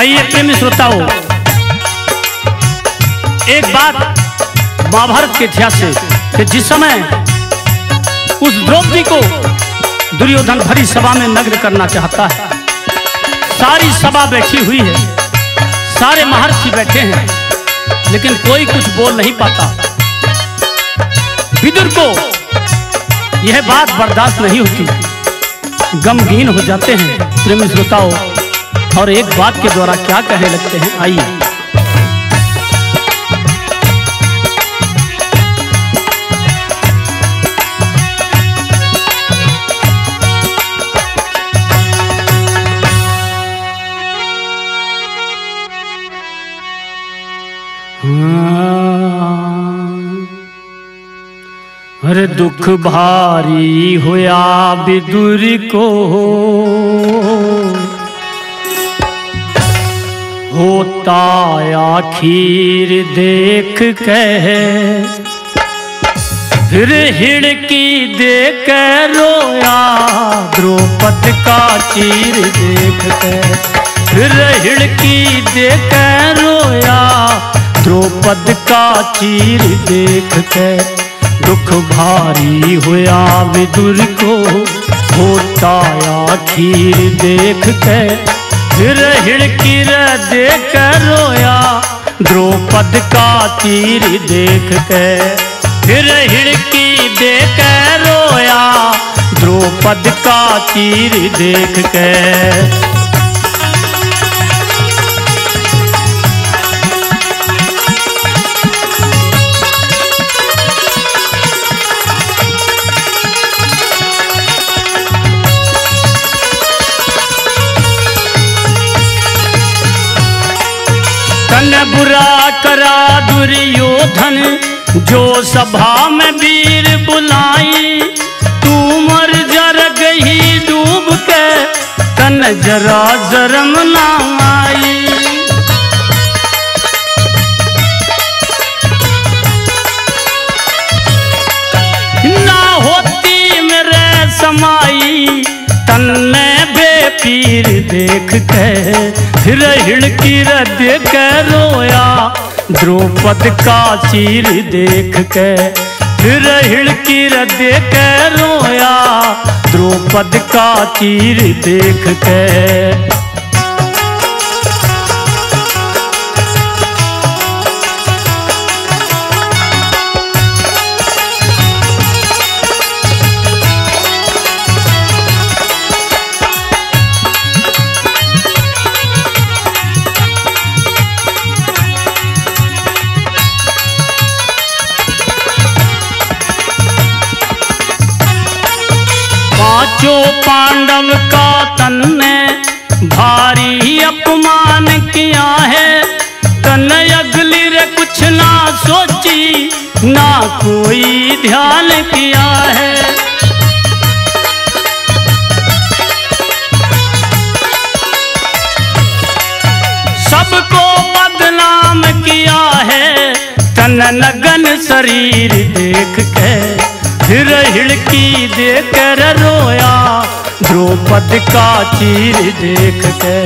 आइए प्रेमी श्रोताओं, एक बात महाभारत के इतिहास से, कि जिस समय उस द्रौपदी को दुर्योधन भरी सभा में नग्न करना चाहता है, सारी सभा बैठी हुई है, सारे महर्षि बैठे हैं, लेकिन कोई कुछ बोल नहीं पाता। विदुर को यह बात बर्दाश्त नहीं होती। गमगीन हो जाते हैं प्रेमी श्रोताओं और एक बात के द्वारा क्या कहने लगते हैं? आइए। अरे दुख भारी होया विदुर को। होता आखिर देख के फिर हिड़की देख रोया, द्रौपद का चीर देख के फिर हिड़की देख रोया, द्रौपद का चीर देख के दुख भारी होया विदुर को, होता आखिर देख के फिर हिड़की देख रोया, द्रौपद का तीर देख के। फिर हिड़की देख रोया, द्रौपद का तीर देख के। बुरा करा दुर्योधन जो सभा में वीर बुलाई। तू मर जर गई डूब के, तन जरा जरम ना बेपीर देख के फिर हिड़की रद के रोया। द्रौपद का चीर देख के फिर हिड़की रद्य के रोया। द्रौपद का चीर देख के। पाँचों पांडव का तन ने भारी अपमान किया है, तन अगली रे कुछ ना सोची, ना कोई ध्यान किया है। सबको बदनाम किया है, तन नगन शरीर देख के। फिर हिड़की देकर रोया द्रौपद का चीर देख के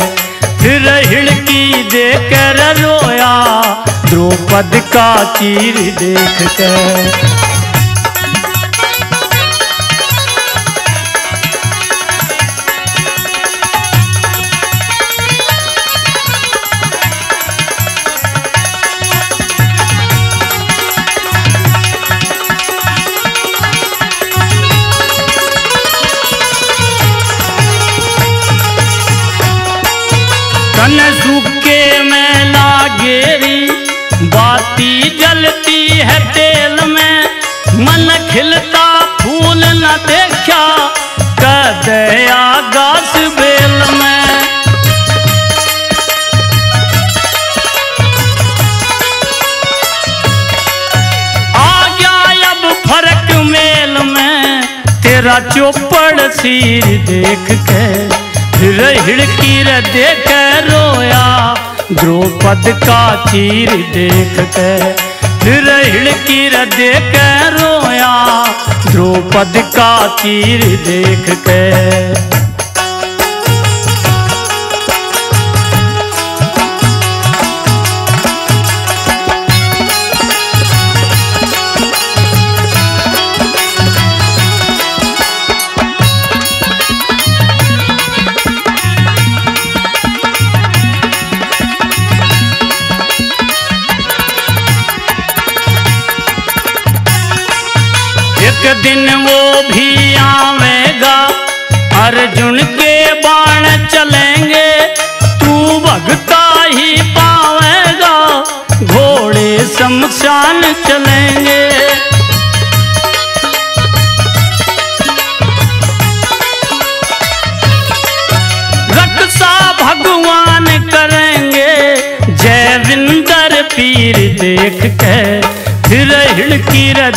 फिर हिड़की देकर रोया द्रौपद का चीर देख के तन सूखे में लागेरी। बाती जलती है तेल में। मन खिलता, फूल न देखा। कदया गास बेल में। आ गया अब फ़र्क मेल में। तेरा चौपड़ सिर देख के रे देख रोया। द्रौपद का चीर देख के फिर की रे देख रोया। द्रौपद का चीर देख के दिन वो भी आवेगा। अर्जुन के बाण चलेंगे, तू भगता ही पावेगा। घोड़े शमशान चलेंगे। भगवान करेंगे पीर देख के, फिर हिड़की र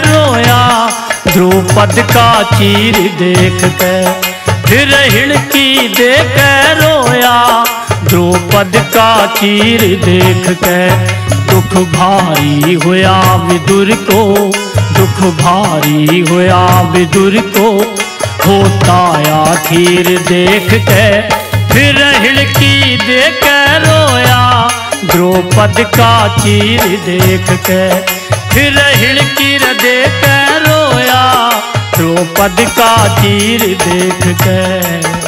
रोया द्रुपद का चीर देख के फिर हिड़की देख रोया। द्रुपद का चीर देख के दुख भारी होया विदुर को। दुख भारी होया विदुर को। होता आखिर देख के फिर हिड़की देख रोया। द्रौपद का चीर देख के फिर हिड़की देख रोया द्रौपद का तीर देख के।